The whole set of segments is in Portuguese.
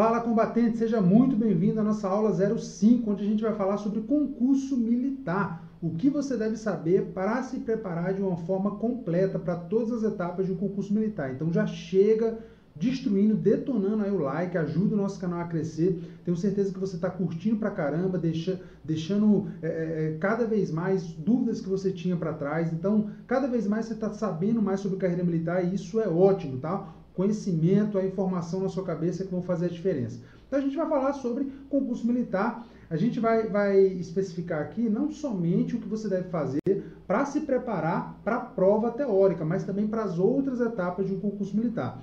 Fala combatente, seja muito bem-vindo à nossa aula 05, onde a gente vai falar sobre concurso militar. O que você deve saber para se preparar de uma forma completa para todas as etapas de um concurso militar. Então já chega destruindo, detonando aí o like, ajuda o nosso canal a crescer. Tenho certeza que você está curtindo pra caramba, deixa, deixando é, é, é, cada vez mais dúvidas que você tinha para trás. Então, cada vez mais você está sabendo mais sobre carreira militar e isso é ótimo, tá? Conhecimento, a informação na sua cabeça que vão fazer a diferença. Então a gente vai falar sobre concurso militar. A gente vai, vai especificar aqui não somente o que você deve fazer para se preparar para a prova teórica, mas também para as outras etapas de um concurso militar.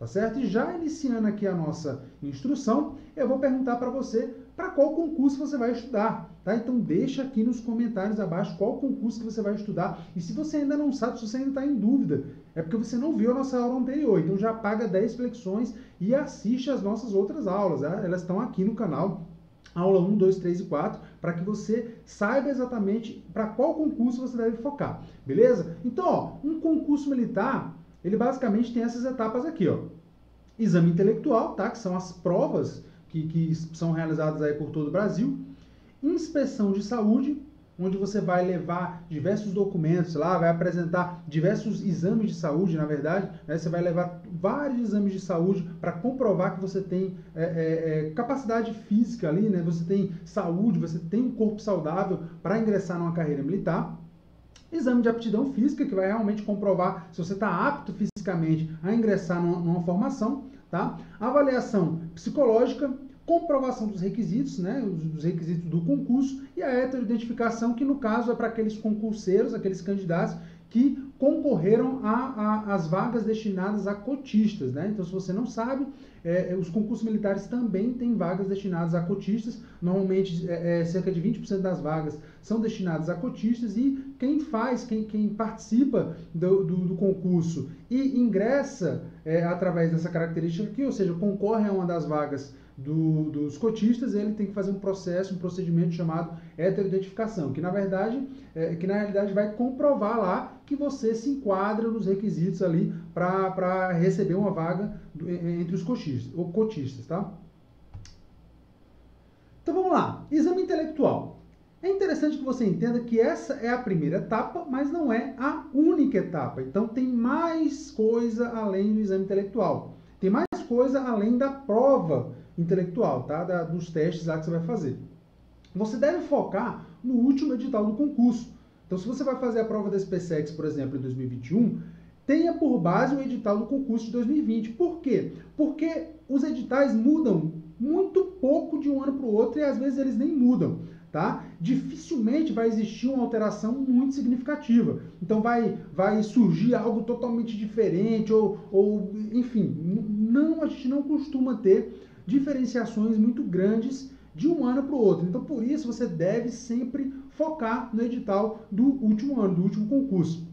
Tá certo? E já iniciando aqui a nossa instrução, eu vou perguntar para você para qual concurso você vai estudar, tá? Então deixa aqui nos comentários abaixo qual concurso que você vai estudar. E se você ainda não sabe, se você ainda está em dúvida, é porque você não viu a nossa aula anterior. Então já paga 10 flexões e assiste as nossas outras aulas. Elas estão aqui no canal aula 1, 2, 3 e 4, para que você saiba exatamente para qual concurso você deve focar, beleza? Então, ó, um concurso militar, ele basicamente tem essas etapas aqui, ó. Exame intelectual, tá? Que são as provas que, que são realizadas aí por todo o Brasil. Inspeção de saúde, onde você vai levar diversos documentos lá, vai apresentar diversos exames de saúde, na verdade, né? você vai levar vários exames de saúde para comprovar que você tem é, é, é, capacidade física ali, né? você tem saúde, você tem um corpo saudável para ingressar numa carreira militar. Exame de aptidão física, que vai realmente comprovar se você está apto fisicamente a ingressar numa, numa formação. Tá? Avaliação psicológica, comprovação dos requisitos, né, os, requisitos do concurso, e a heteroidentificação, que no caso é para aqueles concurseiros, aqueles candidatos que concorreram às vagas destinadas a cotistas. Né? Então, se você não sabe, é, é os concursos militares também têm vagas destinadas a cotistas. Normalmente, é, é, cerca de 20% das vagas são destinadas a cotistas e quem faz, quem, quem participa do, do, do concurso e ingressa é, através dessa característica aqui, ou seja, concorre a uma das vagas do, dos cotistas, ele tem que fazer um processo, um procedimento chamado heteroidentificação, que na verdade, é, que na realidade vai comprovar lá que você se enquadra nos requisitos ali para receber uma vaga do, entre os cotistas, ou cotistas, tá? Então vamos lá, exame intelectual. É interessante que você entenda que essa é a primeira etapa, mas não é a única etapa. Então tem mais coisa além do exame intelectual. Tem mais coisa além da prova intelectual, tá? Da, dos testes lá que você vai fazer. Você deve focar no último edital do concurso. Então, se você vai fazer a prova da SPSEX, por exemplo, em 2021, tenha por base o edital do concurso de 2020. Por quê? Porque os editais mudam muito pouco de um ano para o outro e às vezes eles nem mudam. Tá? Dificilmente vai existir uma alteração muito significativa. Então vai, vai surgir algo totalmente diferente ou, ou enfim, não a gente não costuma ter diferenciações muito grandes de um ano para o outro. Então, por isso, você deve sempre focar no edital do último ano, do último concurso.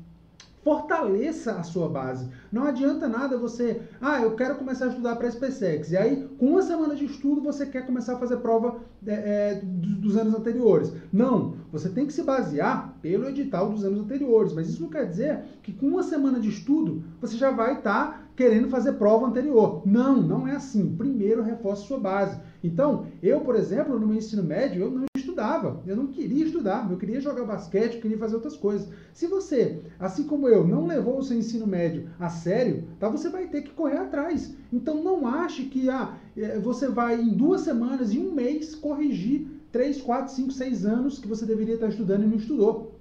Fortaleça a sua base. Não adianta nada você, ah, eu quero começar a estudar para a. E aí, com uma semana de estudo, você quer começar a fazer prova é, é, dos anos anteriores. Não, você tem que se basear pelo edital dos anos anteriores. Mas isso não quer dizer que com uma semana de estudo, você já vai estar tá querendo fazer prova anterior. Não, não é assim. Primeiro reforce sua base. Então, eu, por exemplo, no meu ensino médio, eu não estudava, eu não queria estudar, eu queria jogar basquete, eu queria fazer outras coisas. Se você, assim como eu, não levou o seu ensino médio a sério, tá, você vai ter que correr atrás. Então não ache que ah, é, você vai em duas semanas, em um mês, corrigir 3, 4, 5, 6 anos que você deveria estar estudando e não estudou.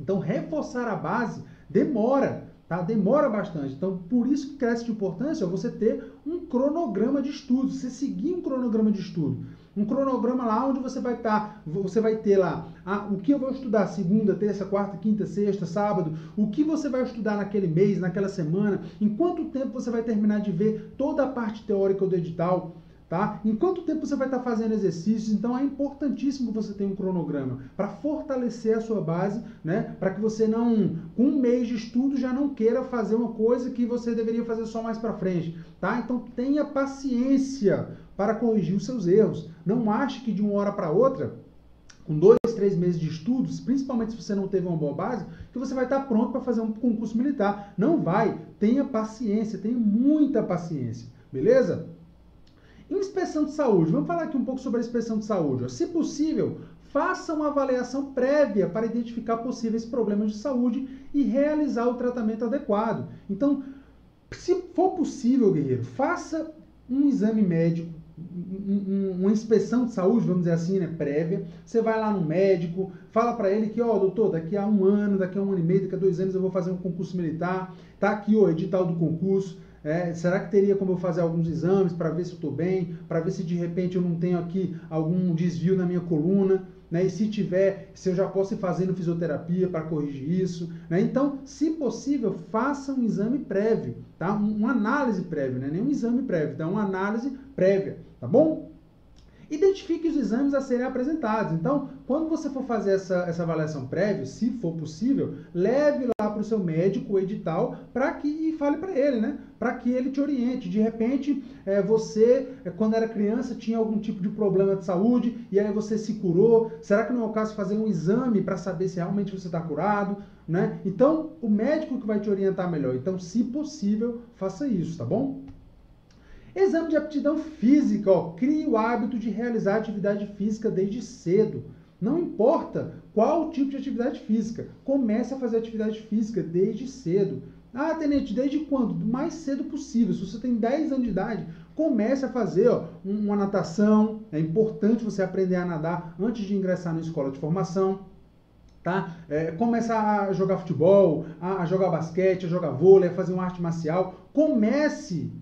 Então reforçar a base demora. Tá? Demora bastante. Então, por isso que cresce de importância você ter um cronograma de estudo, você seguir um cronograma de estudo. Um cronograma lá onde você vai estar, tá, você vai ter lá ah, o que eu vou estudar segunda, terça, quarta, quinta, sexta, sábado, o que você vai estudar naquele mês, naquela semana, em quanto tempo você vai terminar de ver toda a parte teórica do edital. Tá? Em quanto tempo você vai estar fazendo exercícios? Então é importantíssimo que você tenha um cronograma para fortalecer a sua base, né? Para que você não, com um mês de estudo, já não queira fazer uma coisa que você deveria fazer só mais para frente, tá? Então tenha paciência para corrigir os seus erros. Não ache que de uma hora para outra com dois, três meses de estudos, principalmente se você não teve uma boa base, que você vai estar pronto para fazer um concurso militar. Não vai. Tenha paciência, tenha muita paciência. Beleza? Inspeção de saúde. Vamos falar aqui um pouco sobre a inspeção de saúde. Se possível, faça uma avaliação prévia para identificar possíveis problemas de saúde e realizar o tratamento adequado. Então, se for possível, guerreiro, faça um exame médico, uma inspeção de saúde, vamos dizer assim, né, prévia. Você vai lá no médico, fala para ele que, ó, doutor, daqui a um ano, daqui a um ano e meio, daqui a dois anos eu vou fazer um concurso militar, tá aqui o edital do concurso. É, será que teria como eu fazer alguns exames para ver se eu estou bem, para ver se de repente eu não tenho aqui algum desvio na minha coluna? Né? E se tiver, se eu já posso ir fazendo fisioterapia para corrigir isso. Né? Então, se possível, faça um exame prévio, tá? Um, uma análise prévia, né? nem um exame prévio, então uma análise prévia, tá bom? Identifique os exames a serem apresentados. Então, quando você for fazer essa, essa avaliação prévia, se for possível, leve lá para o seu médico o edital para que e fale para ele, né? Para que ele te oriente. De repente, é, você, é, quando era criança, tinha algum tipo de problema de saúde e aí você se curou. Será que não é o caso de fazer um exame para saber se realmente você está curado? Né? Então, o médico que vai te orientar melhor. Então, se possível, faça isso, tá bom? Exame de aptidão física, ó, crie o hábito de realizar atividade física desde cedo. Não importa qual tipo de atividade física, comece a fazer atividade física desde cedo. Ah, Tenente, desde quando? Do mais cedo possível. Se você tem 10 anos de idade, comece a fazer ó, uma natação. É importante você aprender a nadar antes de ingressar na escola de formação. Tá? É, começar a jogar futebol, a, a jogar basquete, a jogar vôlei, a fazer uma arte marcial. Comece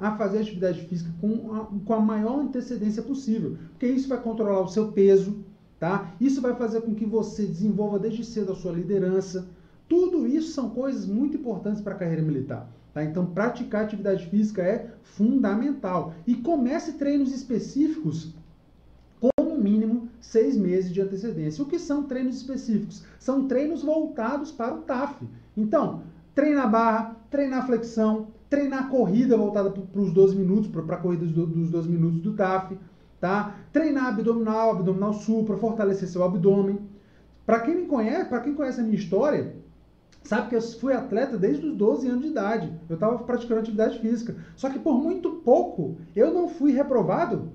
a fazer atividade física com a, com a maior antecedência possível, porque isso vai controlar o seu peso, tá? Isso vai fazer com que você desenvolva desde cedo a sua liderança. Tudo isso são coisas muito importantes para a carreira militar. Tá? Então, praticar atividade física é fundamental. E comece treinos específicos com no mínimo seis meses de antecedência. O que são treinos específicos? São treinos voltados para o TAF. Então, treinar barra, treinar flexão, treinar corrida voltada para os 12 minutos, para a corrida dos 12 minutos do TAF, tá? Treinar abdominal, abdominal supra, fortalecer seu abdômen. Para quem me conhece, para quem conhece a minha história, sabe que eu fui atleta desde os 12 anos de idade. Eu estava praticando atividade física. Só que por muito pouco eu não fui reprovado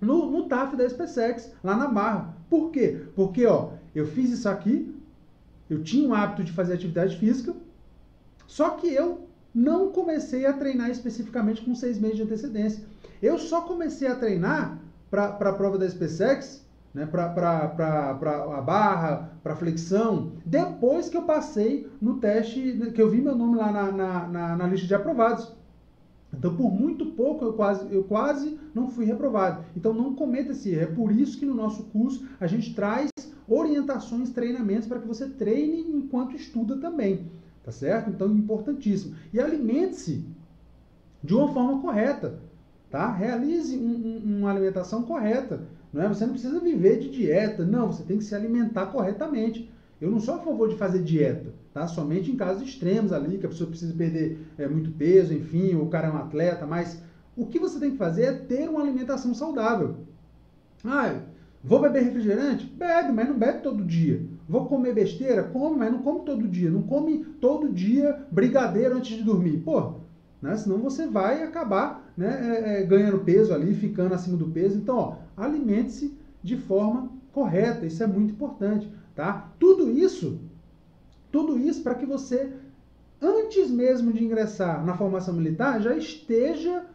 no, no TAF da SpaceX, lá na Barra. Por quê? Porque ó, eu fiz isso aqui, eu tinha o hábito de fazer atividade física, só que eu não comecei a treinar especificamente com seis meses de antecedência. Eu só comecei a treinar para a prova da SpaceX, né, para a barra, para flexão, depois que eu passei no teste, que eu vi meu nome lá na, na, na, na lista de aprovados. Então, por muito pouco, eu quase, eu quase não fui reprovado. Então, não cometa esse erro. É por isso que no nosso curso a gente traz orientações, treinamentos para que você treine enquanto estuda também. Tá certo? Então, importantíssimo. E alimente-se de uma forma correta. Tá? Realize um, um, uma alimentação correta. Não é? Você não precisa viver de dieta. Não, você tem que se alimentar corretamente. Eu não sou a favor de fazer dieta, tá? Somente em casos extremos ali, que a pessoa precisa perder é, muito peso, enfim, o cara é um atleta, mas o que você tem que fazer é ter uma alimentação saudável. Ah, vou beber refrigerante? Bebe, mas não bebe todo dia. Vou comer besteira? Come, mas não come todo dia. Não come todo dia brigadeiro antes de dormir. Pô, né? senão você vai acabar né, é, é, ganhando peso ali, ficando acima do peso. Então, alimente-se de forma correta. Isso é muito importante. Tá? Tudo isso, tudo isso para que você, antes mesmo de ingressar na formação militar, já esteja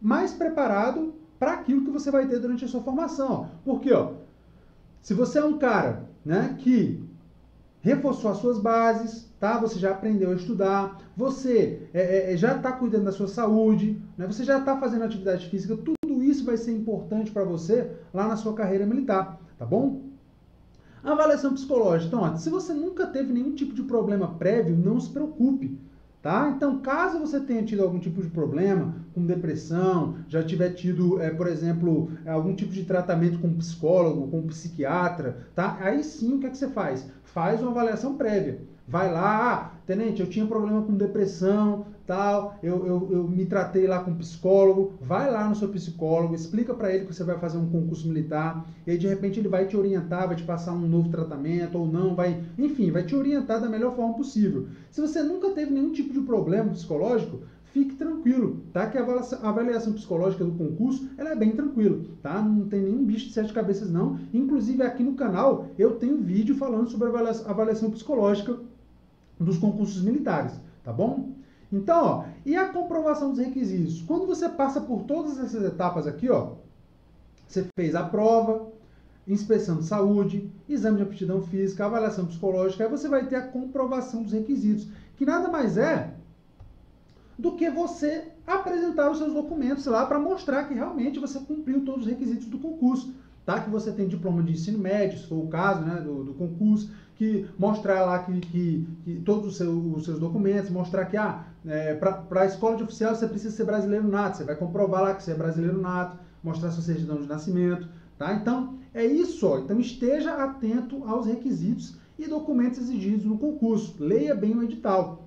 mais preparado para aquilo que você vai ter durante a sua formação. Porque, ó, se você é um cara né, que reforçou as suas bases, tá? Você já aprendeu a estudar, você é, é, é já está cuidando da sua saúde, né? Você já está fazendo atividade física, tudo isso vai ser importante para você lá na sua carreira militar, tá bom? Avaliação psicológica. Então, ó, se você nunca teve nenhum tipo de problema prévio, não se preocupe. Tá? Então, caso você tenha tido algum tipo de problema com depressão, já tiver tido, é, por exemplo, algum tipo de tratamento com psicólogo, com psiquiatra, tá? aí sim o que, é que você faz? Faz uma avaliação prévia. Vai lá, tenente, eu tinha problema com depressão, tal, eu, eu, eu me tratei lá com psicólogo. Vai lá no seu psicólogo, explica para ele que você vai fazer um concurso militar, e aí de repente ele vai te orientar, vai te passar um novo tratamento ou não, vai, enfim, vai te orientar da melhor forma possível. Se você nunca teve nenhum tipo de problema psicológico, fique tranquilo, tá? Que a avaliação psicológica do concurso, ela é bem tranquila, tá? Não tem nenhum bicho de sete cabeças não. Inclusive aqui no canal eu tenho vídeo falando sobre a avaliação psicológica dos concursos militares, tá bom? Então, ó, e a comprovação dos requisitos? Quando você passa por todas essas etapas aqui, ó, você fez a prova, inspeção de saúde, exame de aptidão física, avaliação psicológica, aí você vai ter a comprovação dos requisitos, que nada mais é do que você apresentar os seus documentos lá para mostrar que realmente você cumpriu todos os requisitos do concurso. Tá? Que você tem diploma de ensino médio, se for o caso né, do, do concurso, que mostrar lá que, que, que todos os seus, os seus, documentos, mostrar que ah, é, para a escola de oficial você precisa ser brasileiro nato, você vai comprovar lá que você é brasileiro nato, mostrar sua certidão de nascimento. Tá? Então, é isso. Ó. Então, esteja atento aos requisitos e documentos exigidos no concurso. Leia bem o edital.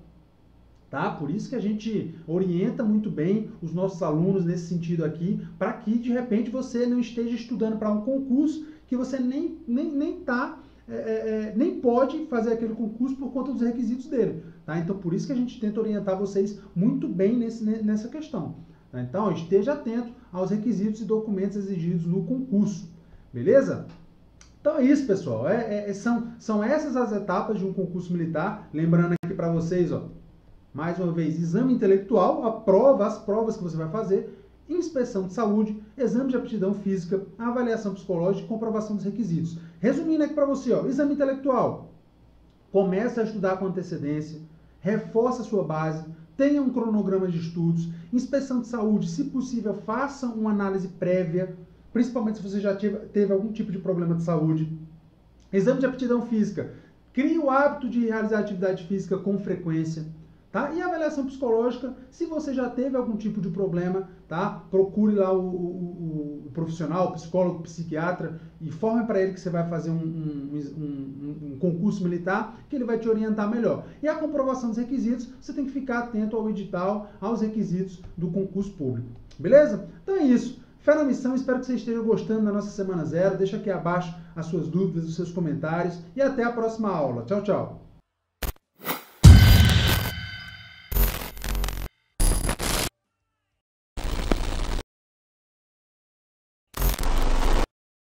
Tá? Por isso que a gente orienta muito bem os nossos alunos nesse sentido aqui, para que de repente você não esteja estudando para um concurso que você nem nem nem tá é, é, é, nem pode fazer aquele concurso por conta dos requisitos dele. Tá? Então por isso que a gente tenta orientar vocês muito bem nesse, nessa questão. Tá? Então esteja atento aos requisitos e documentos exigidos no concurso. Beleza? Então é isso, pessoal. É, é, são, são essas as etapas de um concurso militar. Lembrando aqui para vocês, ó, mais uma vez, exame intelectual, a prova, as provas que você vai fazer, inspeção de saúde, exame de aptidão física, avaliação psicológica e comprovação dos requisitos. Resumindo aqui para você, ó, exame intelectual. Comece a estudar com antecedência, reforce a sua base, tenha um cronograma de estudos, inspeção de saúde, se possível, faça uma análise prévia, principalmente se você já teve, teve algum tipo de problema de saúde. Exame de aptidão física. Crie o hábito de realizar atividade física com frequência. Tá? E avaliação psicológica, se você já teve algum tipo de problema, tá? procure lá o, o, o profissional, o psicólogo, o psiquiatra e forme para ele que você vai fazer um, um, um, um, concurso militar, que ele vai te orientar melhor. E a comprovação dos requisitos, você tem que ficar atento ao edital, aos requisitos do concurso público. Beleza? Então é isso. Fé na missão, espero que você esteja gostando da nossa Semana Zero. Deixa aqui abaixo as suas dúvidas, os seus comentários e até a próxima aula. Tchau, tchau.